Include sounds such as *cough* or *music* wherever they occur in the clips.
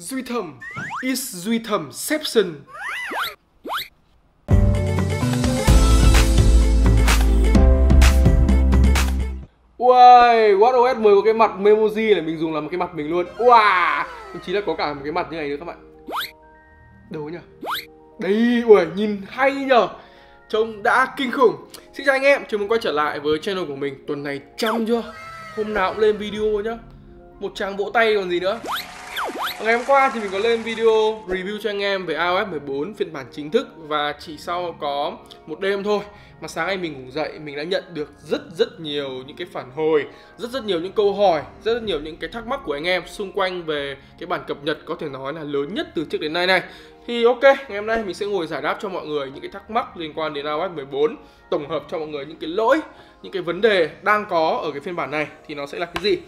Duy Thầm is Duy Thầm Sepson Uầy, WatchOS 10 có cái mặt Memoji này mình dùng làm một cái mặt mình luôn. Wow, thậm chí là có cả một cái mặt như này nữa các bạn. Đâu nhỉ? Đây, uầy, nhìn hay nhờ Trông đã kinh khủng. Xin chào anh em, chào mừng quay trở lại với channel của mình. Tuần này chăm chưa? Hôm nào cũng lên video nhá. Một tràng vỗ tay còn gì nữa. Ngày hôm qua thì mình có lên video review cho anh em về iOS 14 phiên bản chính thức, Và chỉ sau có một đêm thôi mà sáng nay mình ngủ dậy, mình đã nhận được rất rất nhiều những cái phản hồi, rất rất nhiều những câu hỏi, rất rất nhiều những cái thắc mắc của anh em xung quanh về cái bản cập nhật có thể nói là lớn nhất từ trước đến nay này. Thì ok, ngày hôm nay mình sẽ ngồi giải đáp cho mọi người những cái thắc mắc liên quan đến iOS 14 tổng hợp cho mọi người những cái lỗi, những cái vấn đề đang có ở cái phiên bản này. Thì nó sẽ là cái gì?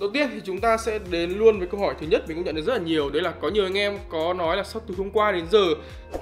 Đầu tiên thì chúng ta sẽ đến luôn với câu hỏi thứ nhất, mình cũng nhận được rất là nhiều. Đấy là có nhiều anh em có nói là sau từ hôm qua đến giờ,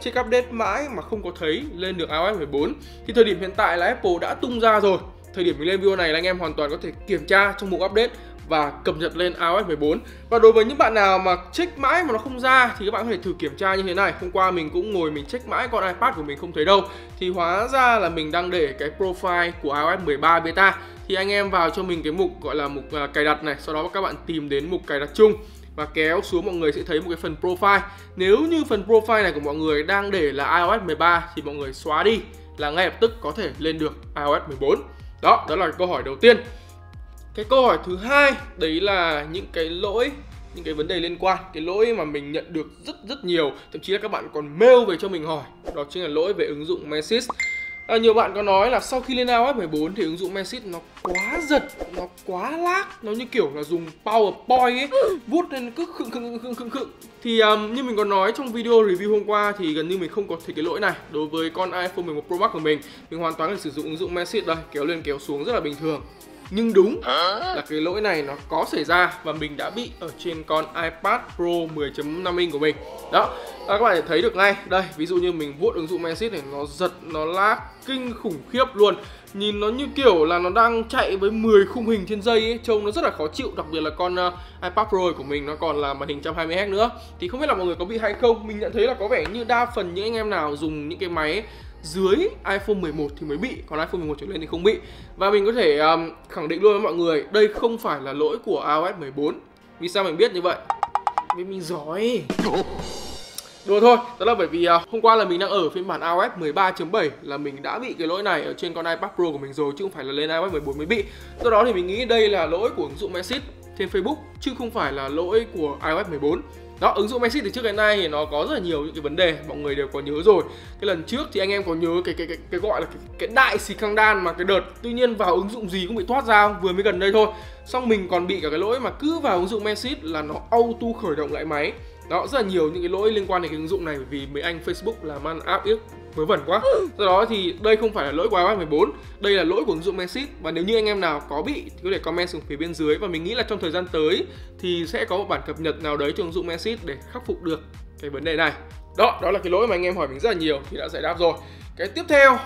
check update mãi mà không có thấy lên được iOS 14 Thì thời điểm hiện tại là Apple đã tung ra rồi. Thời điểm mình lên video này là anh em hoàn toàn có thể kiểm tra trong mục update và cập nhật lên iOS 14 Và đối với những bạn nào mà check mãi mà nó không ra thì các bạn có thể thử kiểm tra như thế này. Hôm qua mình cũng ngồi mình check mãi, con iPad của mình không thấy đâu. Thì hóa ra là mình đang để cái profile của iOS 13 beta. Thì anh em vào cho mình cái mục gọi là mục à, cài đặt này Sau đó các bạn tìm đến mục cài đặt chung và kéo xuống mọi người sẽ thấy một cái phần profile. Nếu như phần profile này của mọi người đang để là iOS 13 thì mọi người xóa đi là ngay lập tức có thể lên được iOS 14 Đó, đó là câu hỏi đầu tiên. Cái câu hỏi thứ hai đấy là những cái lỗi những cái vấn đề liên quan cái lỗi mà mình nhận được rất rất nhiều. Thậm chí là các bạn còn mail về cho mình hỏi. Đó chính là lỗi về ứng dụng Message À, nhiều bạn có nói là sau khi lên iOS 14 thì ứng dụng Message nó quá giật, nó quá lag, nó như kiểu là dùng PowerPoint ấy, vuốt lên cứ khựng khựng khựng khựng khựng. Thì um, như mình có nói trong video review hôm qua thì gần như mình không có thấy cái lỗi này đối với con iPhone 11 Pro Max của mình. Mình hoàn toàn có thể sử dụng ứng dụng Message đây, kéo lên kéo xuống rất là bình thường nhưng đúng là cái lỗi này nó có xảy ra và mình đã bị ở trên con iPad Pro 10.5 inch của mình. Đó các bạn thấy được ngay. Đây ví dụ như mình vuốt ứng dụng Message này nó giật nó lag kinh khủng khiếp luôn. Nhìn nó như kiểu là nó đang chạy với 10 khung hình trên giây ấy trông nó rất là khó chịu đặc biệt là con uh, iPad Pro của mình nó còn là màn hình 120Hz nữa. Thì không biết là mọi người có bị hay không mình nhận thấy là có vẻ như đa phần những anh em nào dùng những cái máy dưới iPhone 11 thì mới bị còn iPhone 11 trở lên thì không bị. Và mình có thể um, khẳng định luôn với mọi người đây không phải là lỗi của iOS 14 vì sao mình biết như vậy? Vì mình giỏi. Đùa thôi, đó là bởi vì uh, hôm qua là mình đang ở phiên bản iOS 13.7 là mình đã bị cái lỗi này ở trên con iPad Pro của mình rồi chứ không phải là lên iOS 14 mới bị. Do đó thì mình nghĩ đây là lỗi của ứng dụng Message trên Facebook chứ không phải là lỗi của iOS 14 đó ứng dụng Messi từ trước đến nay thì nó có rất là nhiều những cái vấn đề mọi người đều có nhớ rồi. Cái lần trước thì anh em có nhớ cái cái cái, cái gọi là cái, cái đại xì căng đan mà cái đợt tuy nhiên vào ứng dụng gì cũng bị thoát ra vừa mới gần đây thôi. Xong mình còn bị cả cái lỗi mà cứ vào ứng dụng Messi là nó auto khởi động lại máy đó rất là nhiều những cái lỗi liên quan đến cái ứng dụng này vì mấy anh Facebook làm ăn áp yếc vớ vẩn quá. Do đó thì đây không phải là lỗi của iOS 14 đây là lỗi của ứng dụng Message và nếu như anh em nào có bị thì có thể comment xuống phía bên dưới. Và mình nghĩ là trong thời gian tới thì sẽ có một bản cập nhật nào đấy cho ứng dụng Message để khắc phục được cái vấn đề này. Đó đó là cái lỗi mà anh em hỏi mình rất là nhiều thì đã giải đáp rồi. Cái tiếp theo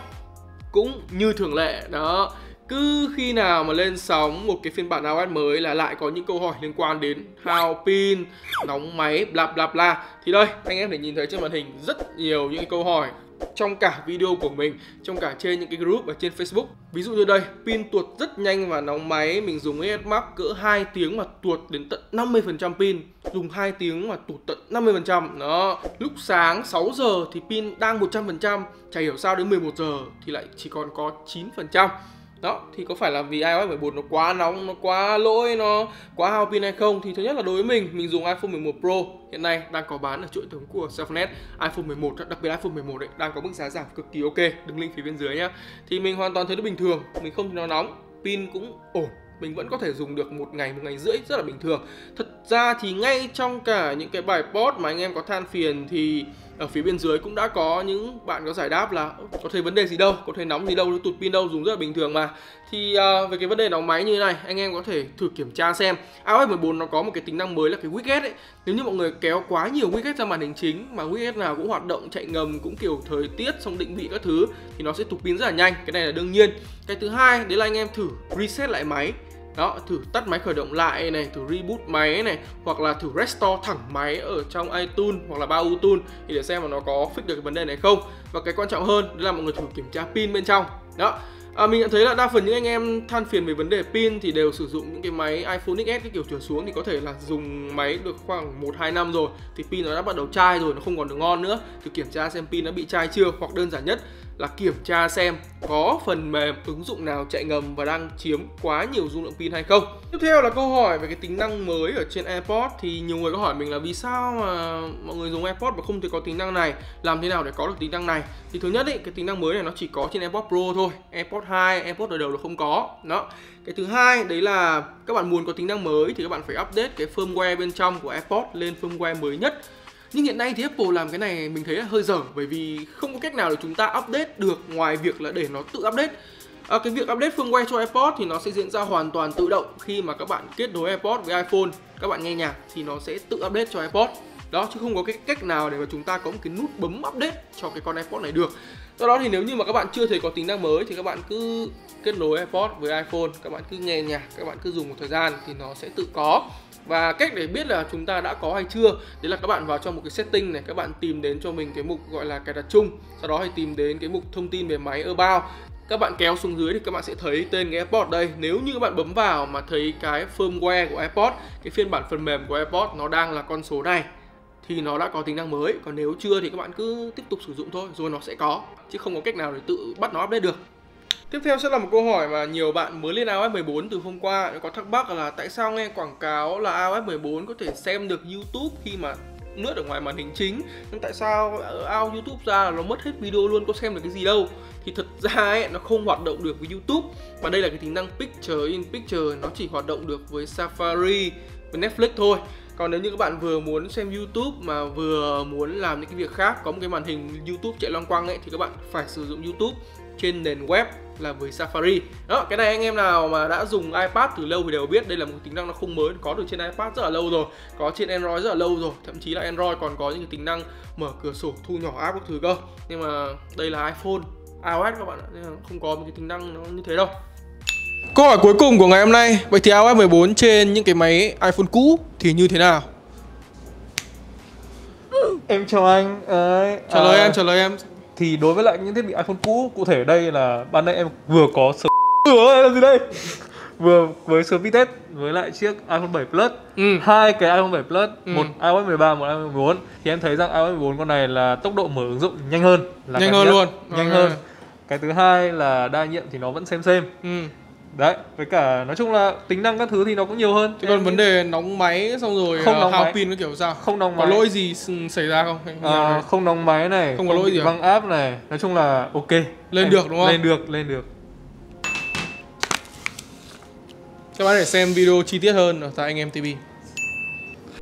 cũng như thường lệ đó cứ khi nào mà lên sóng một cái phiên bản iOS mới là lại có những câu hỏi liên quan đến hao pin, nóng máy, bla bla bla. Thì đây, anh em để nhìn thấy trên màn hình rất nhiều những câu hỏi trong cả video của mình trong cả trên những cái group ở trên Facebook. Ví dụ như đây pin tuột rất nhanh và nóng máy mình dùng ES Max cỡ 2 tiếng mà tuột đến tận 50% pin. Dùng 2 tiếng mà tuột tận 50% đó lúc sáng 6 giờ thì pin đang 100% chả hiểu sao đến 11 giờ thì lại chỉ còn có 9% đó thì có phải là vì iOS 14 nó quá nóng nó quá lỗi nó quá hao pin hay không? Thì thứ nhất là đối với mình mình dùng iPhone 11 Pro hiện nay đang có bán ở chuỗi thống của Cellphone iPhone 11 đặc biệt iPhone 11 ấy, đang có mức giá giảm cực kỳ ok. Đừng link phía bên dưới nhá. Thì mình hoàn toàn thấy nó bình thường mình không thấy nó nóng pin cũng ổn. Mình vẫn có thể dùng được một ngày một ngày rưỡi rất là bình thường. Thật ra thì ngay trong cả những cái bài post mà anh em có than phiền thì ở phía bên dưới cũng đã có những bạn có giải đáp là có thấy vấn đề gì đâu? Có thấy nóng gì đâu? Tụt pin đâu? Dùng rất là bình thường mà. Thì uh, về cái vấn đề nóng máy như thế này anh em có thể thử kiểm tra xem. iOS 14 nó có một cái tính năng mới là cái widget ấy. Nếu như mọi người kéo quá nhiều widget ra màn hình chính mà widget nào cũng hoạt động chạy ngầm cũng kiểu thời tiết xong định vị các thứ thì nó sẽ tụt pin rất là nhanh. Cái này là đương nhiên. Cái thứ hai đấy là anh em thử reset lại máy đó thử tắt máy khởi động lại này thử reboot máy này hoặc là thử restore thẳng máy ở trong iTunes hoặc là Bao Tune thì để xem mà nó có fix được cái vấn đề này không. Và cái quan trọng hơn đó là mọi người thử kiểm tra pin bên trong. Đó. À, mình nhận thấy là đa phần những anh em than phiền về vấn đề pin thì đều sử dụng những cái máy iPhone XS cái kiểu trở xuống thì có thể là dùng máy được khoảng 1 2 năm rồi thì pin nó đã bắt đầu chai rồi, nó không còn được ngon nữa. Thì kiểm tra xem pin nó bị chai chưa hoặc đơn giản nhất là kiểm tra xem có phần mềm ứng dụng nào chạy ngầm và đang chiếm quá nhiều dung lượng pin hay không. Tiếp theo là câu hỏi về cái tính năng mới ở trên AirPods thì nhiều người có hỏi mình là vì sao mà mọi người dùng AirPods mà không thể có tính năng này, làm thế nào để có được tính năng này. Thì thứ nhất ấy, cái tính năng mới này nó chỉ có trên AirPods Pro thôi, AirPods 2, AirPods đời đầu là không có. Đó. Cái thứ hai đấy là các bạn muốn có tính năng mới thì các bạn phải update cái firmware bên trong của AirPods lên firmware mới nhất nhưng hiện nay thì Apple làm cái này mình thấy là hơi dở bởi vì không có cách nào để chúng ta update được ngoài việc là để nó tự update. À, cái việc update firmware cho iPod thì nó sẽ diễn ra hoàn toàn tự động khi mà các bạn kết nối iPod với iPhone. Các bạn nghe nhạc thì nó sẽ tự update cho iPod. Đó chứ không có cái cách nào để mà chúng ta có một cái nút bấm update cho cái con iPod này được. Do đó thì nếu như mà các bạn chưa thấy có tính năng mới thì các bạn cứ kết nối iPod với iPhone các bạn cứ nghe nhạc các bạn cứ dùng một thời gian thì nó sẽ tự có và cách để biết là chúng ta đã có hay chưa, đấy là các bạn vào trong một cái setting này, các bạn tìm đến cho mình cái mục gọi là cài đặt chung, sau đó thì tìm đến cái mục thông tin về máy about. Các bạn kéo xuống dưới thì các bạn sẽ thấy tên cái AirPod đây. Nếu như các bạn bấm vào mà thấy cái firmware của AirPod cái phiên bản phần mềm của AirPod nó đang là con số này, thì nó đã có tính năng mới. Còn nếu chưa thì các bạn cứ tiếp tục sử dụng thôi, rồi nó sẽ có, chứ không có cách nào để tự bắt nó update được. Tiếp theo sẽ là một câu hỏi mà nhiều bạn mới lên iOS 14 từ hôm qua. Có thắc mắc là tại sao nghe quảng cáo là iOS 14 có thể xem được YouTube khi mà lướt ở ngoài màn hình chính? Nhưng tại sao ờ, out YouTube ra là nó mất hết video luôn có xem được cái gì đâu? Thì thật ra ấy, nó không hoạt động được với YouTube. Và đây là cái tính năng Picture in Picture nó chỉ hoạt động được với Safari với Netflix thôi. Còn nếu như các bạn vừa muốn xem YouTube mà vừa muốn làm những cái việc khác có một cái màn hình YouTube chạy loang quang ấy thì các bạn phải sử dụng YouTube trên nền web là với Safari. Đó cái này anh em nào mà đã dùng iPad từ lâu thì đều biết đây là một tính năng nó không mới có được trên iPad rất là lâu rồi có trên Android rất là lâu rồi thậm chí là Android còn có những cái tính năng mở cửa sổ thu nhỏ app các thứ cơ. Nhưng mà đây là iPhone iOS các bạn ạ nên là không có một cái tính năng nó như thế đâu. Câu hỏi cuối cùng của ngày hôm nay Vậy thì iOS 14 trên những cái máy iPhone cũ thì như thế nào? Em chào anh Đấy, Trả lời à, em, trả lời em Thì đối với lại những thiết bị iPhone cũ Cụ thể đây là ban nãy em vừa có Vừa *laughs* là gì đây? vừa với số test với lại chiếc iPhone 7 Plus ừ. hai cái iPhone 7 Plus ừ. một iOS 13 một iOS 14 thì em thấy rằng iOS 14 con này là tốc độ mở ứng dụng nhanh hơn là nhanh hơn nhất. luôn nhanh okay. hơn cái thứ hai là đa nhiệm thì nó vẫn xem xem ừ đấy với cả nói chung là tính năng các thứ thì nó cũng nhiều hơn. Thế còn vấn đề nóng máy xong rồi không nóng hao máy. pin nó kiểu sao? Không nóng máy. có lỗi gì xảy ra không? À, không nóng máy này không có lỗi gì băng áp này. Nói chung là ok. Lên em, được đúng không? lên được lên được. Các bạn để xem video chi tiết hơn ở tại anh em TV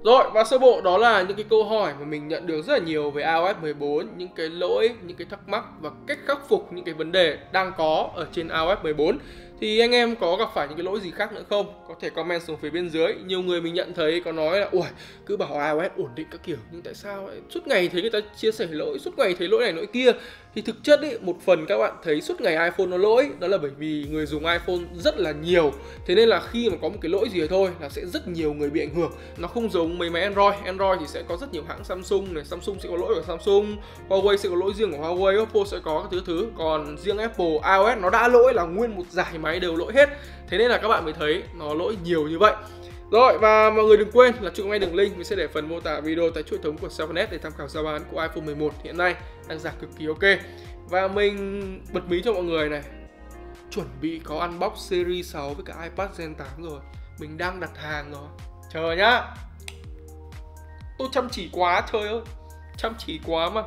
rồi và sơ bộ đó là những cái câu hỏi mà mình nhận được rất là nhiều về iOS 14 Những cái lỗi, những cái thắc mắc và cách khắc phục những cái vấn đề đang có ở trên iOS 14 thì anh em có gặp phải những cái lỗi gì khác nữa không? Có thể comment xuống phía bên dưới. Nhiều người mình nhận thấy có nói là ui cứ bảo iOS ổn định các kiểu. Nhưng tại sao lại suốt ngày thấy người ta chia sẻ lỗi, suốt ngày thấy lỗi này, lỗi kia? Thì thực chất ý, một phần các bạn thấy suốt ngày iPhone nó lỗi đó là bởi vì người dùng iPhone rất là nhiều. Thế nên là khi mà có một cái lỗi gì thôi là sẽ rất nhiều người bị ảnh hưởng. Nó không giống mấy máy Android. Android thì sẽ có rất nhiều hãng Samsung này. Samsung sẽ có lỗi của Samsung Huawei sẽ có lỗi riêng của Huawei Oppo sẽ có các thứ thứ. Còn riêng Apple iOS nó đã lỗi là nguyên một giải máy đều lỗi hết. Thế nên là các bạn mới thấy nó lỗi nhiều như vậy rồi, và mọi người đừng quên là chụp ngay đường link. Mình sẽ để phần mô tả video tại chuỗi thống của Cellnet để tham khảo giá bán của iPhone 11 hiện nay đang giảm cực kỳ, ok? Và mình bật mí cho mọi người này. Chuẩn bị có unbox series 6 với cả iPad Gen 8 rồi. Mình đang đặt hàng rồi. Chờ nhá. Tôi chăm chỉ quá, trời ơi. Chăm chỉ quá mà.